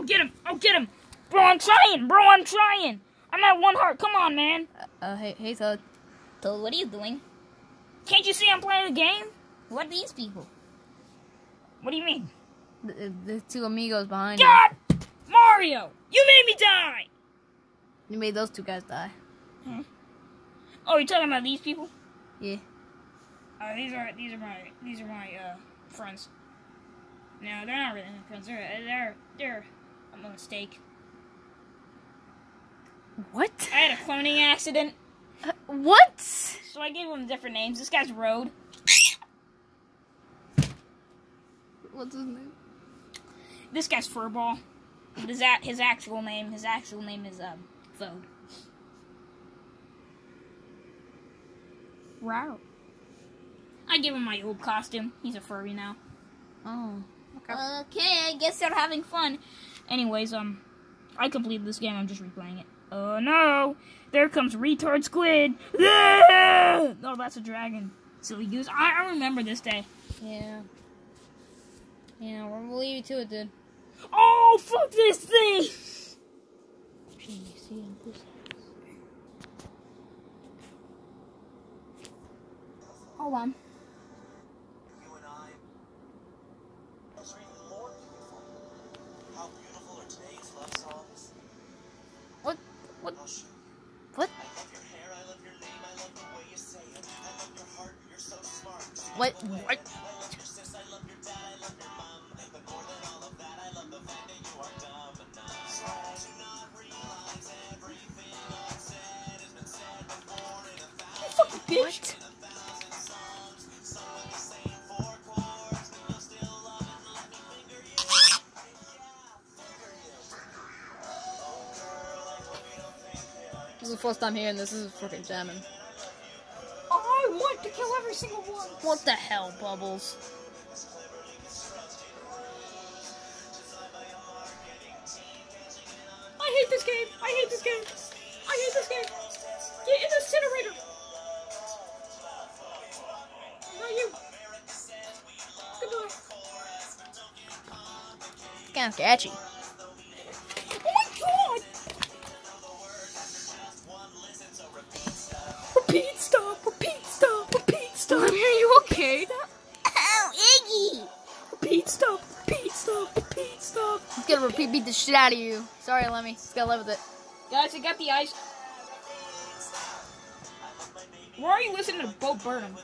Oh, get him! Oh, get him! Bro, I'm trying! Bro, I'm trying! I'm at one heart. Come on, man. Uh, hey, hey, Toad. Toad, what are you doing? Can't you see I'm playing a game? What are these people? What do you mean? The, the two amigos behind God! Mario! You made me die! you. You made those two guys die. Oh, you're talking about these people? Yeah. Uh, these are these are my these are my uh, friends. No, they're not really my friends. They're they're they're a mistake. What? I had a cloning accident, Uh, what? so I gave him different names. This guy's Road. What's his name? This guy's Furball. But his his actual name his actual name is um Fode. Wow. I gave him my old costume. He's a furry now. Oh. Okay. Okay, I guess they're having fun. Anyways, um, I completed this game. I'm just replaying it. Oh no! There comes retard squid. Ah! Oh, that's a dragon. Silly goose. I, I remember this day. Yeah. Yeah, we'll leave you to it, dude. Oh, fuck this thing! Hold on. Think that I'm This is the first time hearing this. This is freaking jamming. Every single one. What the hell, Bubbles? I hate this game. I hate this game. I hate this game. Get in the incinerator. Not you. Goodbye. It's kind of catchy. Oh my god! Repeat stop, stop. Are you okay? Ow, Iggy! Repeat stop, repeat stop, repeat stop. He's gonna repeat beat the shit out of you. Sorry, Lemmy. Just gotta live with it. Guys, I got the ice. Why are you listening to Bo Burnham?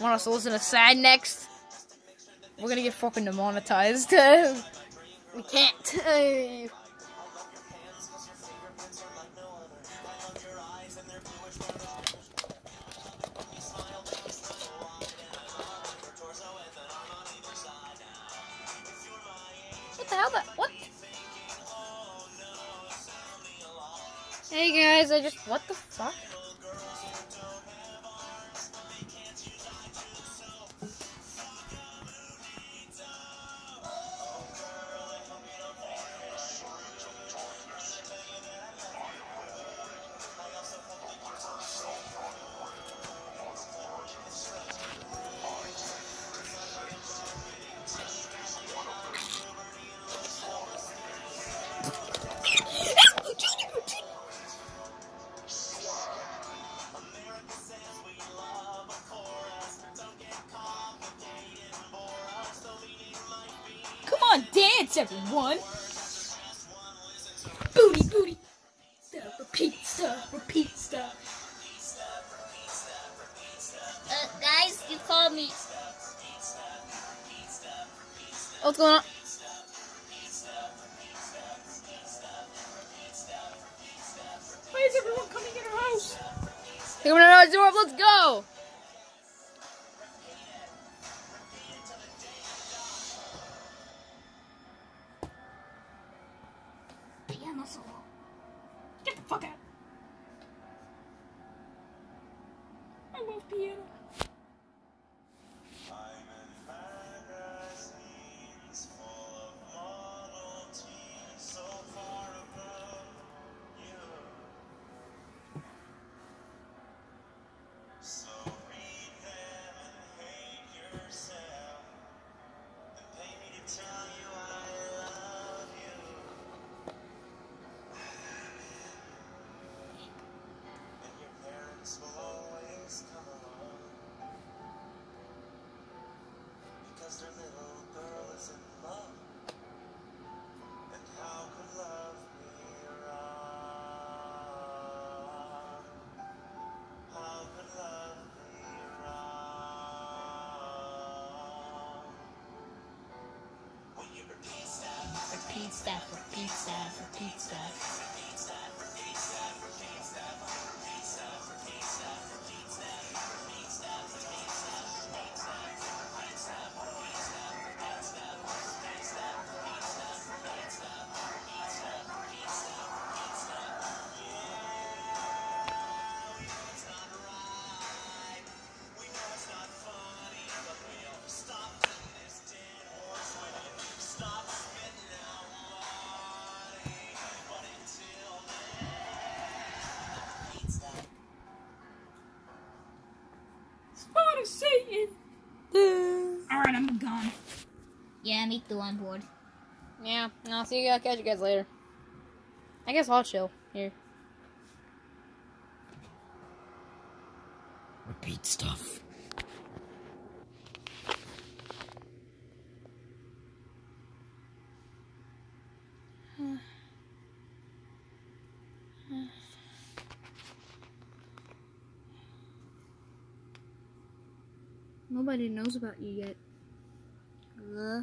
Want us to listen to Sad next? We're gonna get fucking demonetized. we can't. what the what? Hey guys, I just what the fuck? Everyone! Booty, booty! Stuff, repeat stuff, repeat stuff. Uh, guys, you called me. What's going on? Why is everyone coming in our house? Hey, we're not door. Let's go. Pizza for pizza for pizza. Yeah, me too on board. Yeah, I'll see you. I'll catch you guys later. I guess I'll chill here. Repeat stuff. Nobody knows about you yet. Uh,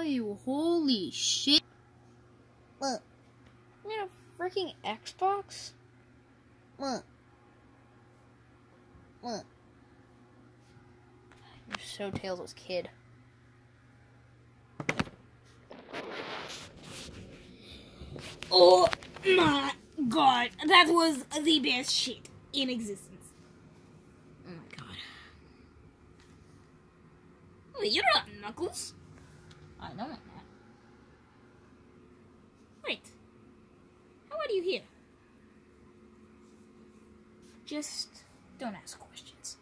Are you? Holy shit! Buh. You a freaking Xbox? Buh. Buh. You're so Tails' kid. Oh my god, that was the best shit in existence. Oh my god. Wait, you're not Knuckles. I know that. Wait, how are you here? Just don't ask questions.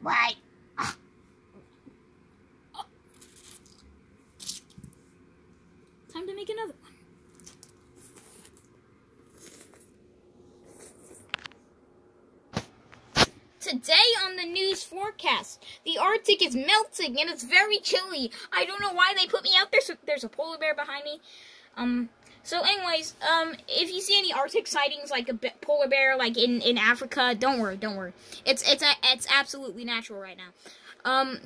Right. Ah. Time to make another one. Today on the news forecast, the Arctic is melting and it's very chilly. I don't know why they put me out there. So there's a polar bear behind me. Um. So, anyways, um, if you see any Arctic sightings, like a polar bear, like in in Africa, don't worry, don't worry. It's it's it's absolutely natural right now. Um,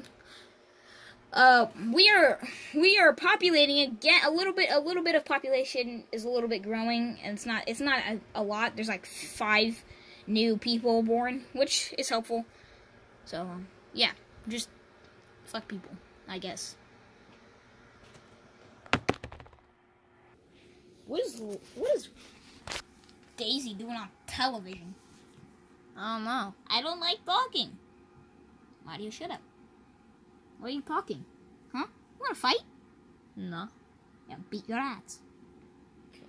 uh we are we are populating again a little bit a little bit of population is a little bit growing and it's not it's not a, a lot there's like five new people born which is helpful so um, yeah just fuck people i guess what is what is daisy doing on television I don't know. i don't like talking why do you shut up why are you talking? Huh? You wanna fight? No. Yeah, beat your ass. Okay.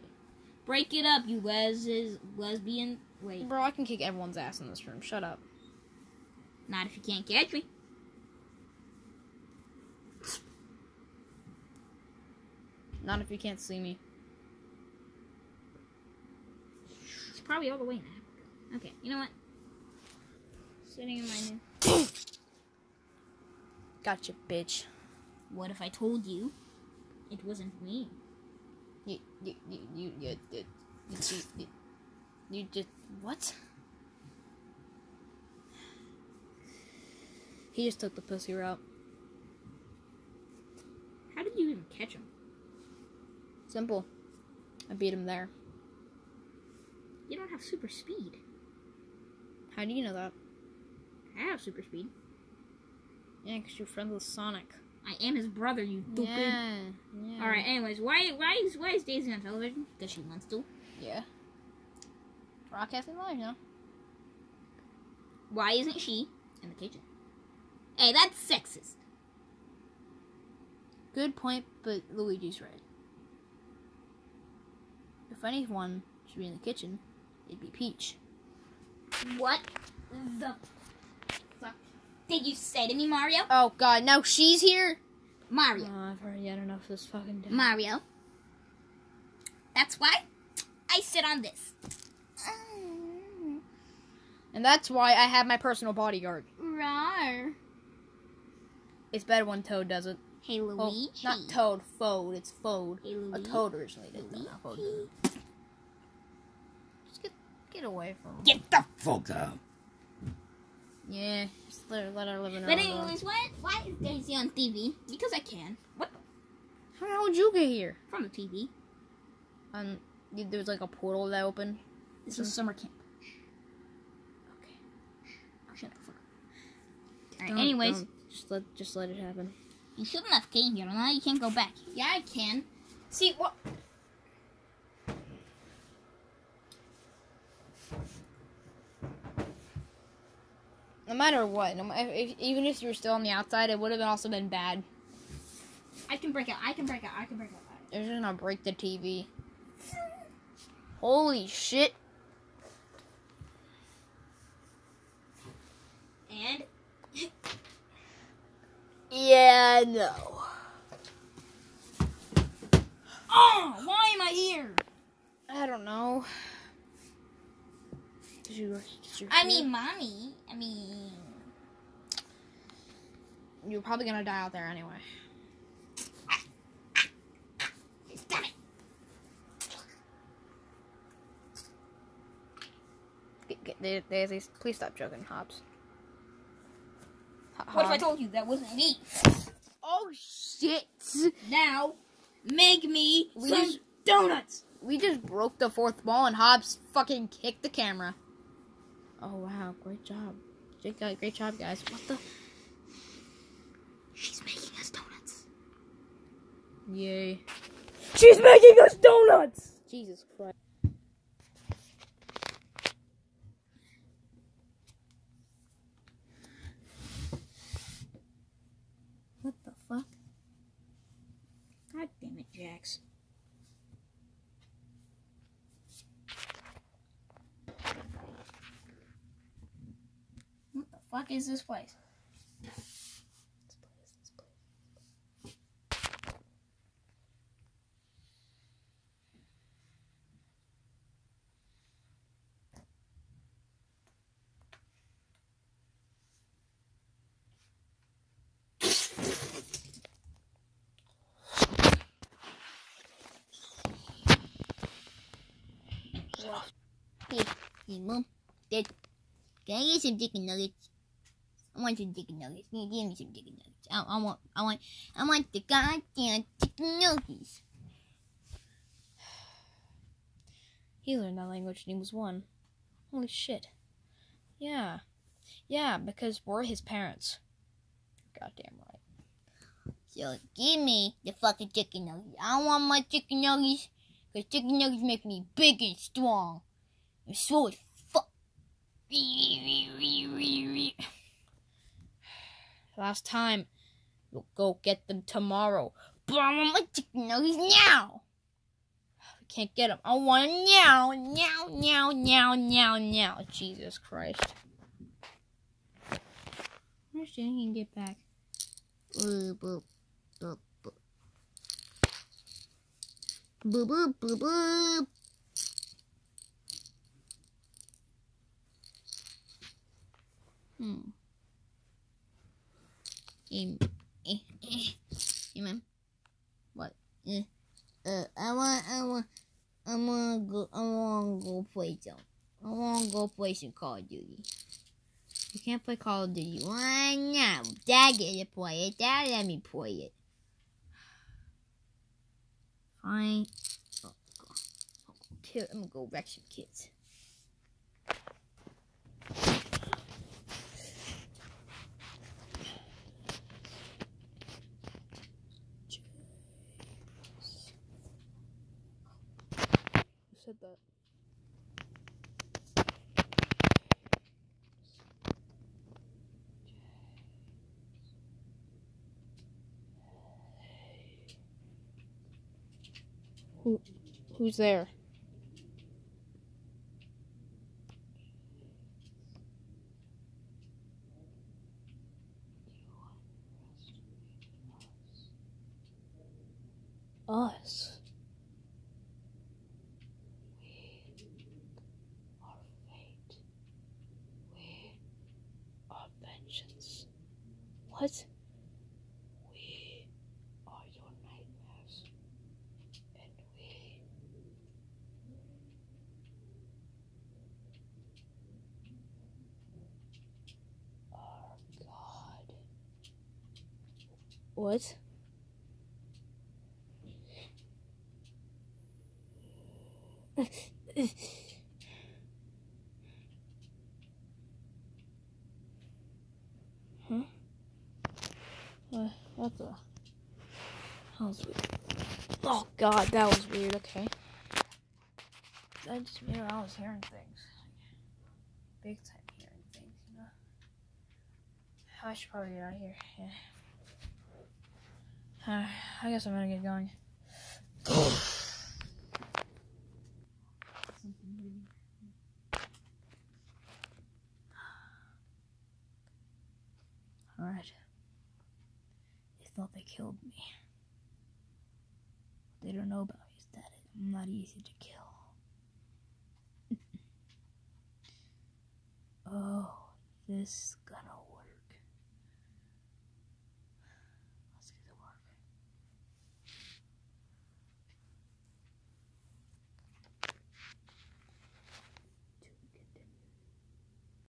Break it up, you les lesbian. Wait, Bro, I can kick everyone's ass in this room. Shut up. Not if you can't catch me. Not if you can't see me. It's probably all the way in Africa. Okay, you know what? Sitting in my new. Gotcha, bitch. What if I told you it wasn't me? You, you, you, you, you, you, you, you, you, you just what? He just took the pussy route. How did you even catch him? Simple. I beat him there. You don't have super speed. How do you know that? I have super speed. Yeah, because you're friends with Sonic. I am his brother, you stupid. Yeah. yeah. All right. Anyways, why why is why is Daisy on television? Because she wants to. Yeah. Broadcasting live, you know. Why isn't she in the kitchen? Hey, that's sexist. Good point, but Luigi's right. If anyone should be in the kitchen, It'd be Peach. What the fuck did you say to me, Mario? Oh God, now she's here. Mario. Oh, I've already had enough of this fucking day. Mario. That's why I sit on this. And that's why I have my personal bodyguard. Rar. It's better when Toad does it. Hey, Well, Luigi. not Toad, Fode. It's Fode. Hey, A Toad originally did that. Not Fode. Just get, get away from him. Get the Fuck out. Yeah, just let her, let her live in her But own world. anyways, why why is Daisy on TV? Because I can. What the How would you get here? from the TV? Um, you- there was like a portal that opened. This is summer camp. Okay. Oh, shut up. fuck. Alright, anyways, don't- just let just let it happen. you shouldn't have came here. Now you can't go back. Yeah, I can. See what? No matter what, no, ma- if, even if you were still on the outside, it would have also been bad. I can break out. I can break out. I can break out. They're just gonna break the TV. Holy shit! And Yeah, no. oh, why am I here? I don't know. Did you? Did you I mean, mommy. I mean, you're probably gonna die out there anyway. damn it. Get, get, they, they, they, please stop joking, Hobbs. What if I told you that wasn't me? Oh shit! Now, make me We some just- donuts. We just broke the fourth wall and Hobbs fucking kicked the camera. Oh wow, great job. Guy- great job, guys. What the? She's making us donuts. Yay. She's making us donuts. Jesus Christ. What the fuck? God damn it, Jax. What the fuck is this place? Hey, Mom, Dad, can I get some chicken nuggets? I want some chicken nuggets. Give give me some chicken nuggets. I, I want, I want, I want the goddamn chicken nuggets. He learned that language when he was one. Holy shit. Yeah. Yeah, because we're his parents. Goddamn right. So give me the fucking chicken nuggets. I want my chicken nuggets because chicken nuggets make me big and strong. And so as fuck. Last time. We'll go get them tomorrow. But I want my chicken nuggets now. We can't get them. I want them now. Now, now, now, now, now. Jesus Christ. I understand he can get back. Boop, boop, boop. Boop, boop, boop, boop. Hmm. Um, eh, eh. Hey, man. What? Eh, uh, I want, I want, I want to go, I want to go play some. I want to go play some Call of Duty. You can't play Call of Duty. Why not? Dad get to play it. Dad let me play it. Fine. Kid, I'm gonna go wreck some kids. Said that? Who, who's there? us. We are fate. We are vengeance. What? We are your nightmares. And we are God. What? huh? What the? That was weird. Oh god, that was weird. Okay. I just knew I was hearing things. Big time hearing things, you know? I should probably get out of here. Yeah. Uh, I guess I'm gonna get going. Alright. They thought they killed me. What they don't know about me is that I'm not easy to kill. oh, this